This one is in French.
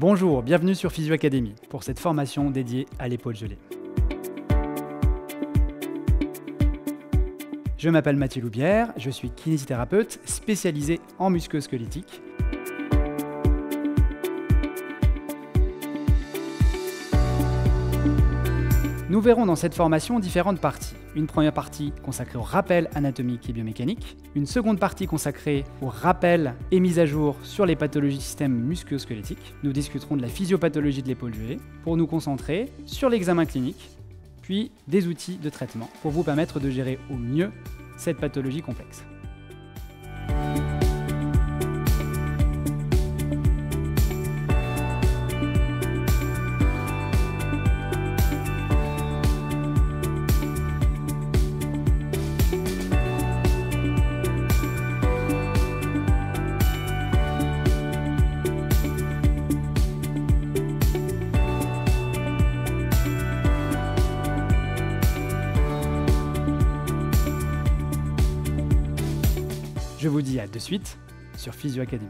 Bonjour, bienvenue sur Physio Academy pour cette formation dédiée à l'épaule gelée. Je m'appelle Mathieu Loubière, je suis kinésithérapeute spécialisé en musculo-squelettique. Nous verrons dans cette formation différentes parties. Une première partie consacrée au rappel anatomique et biomécanique, une seconde partie consacrée au rappel et mise à jour sur les pathologies du système musculo-squelettique. Nous discuterons de la physiopathologie de l'épaule gelée pour nous concentrer sur l'examen clinique, puis des outils de traitement pour vous permettre de gérer au mieux cette pathologie complexe. Je vous dis à de suite sur Physio Academy.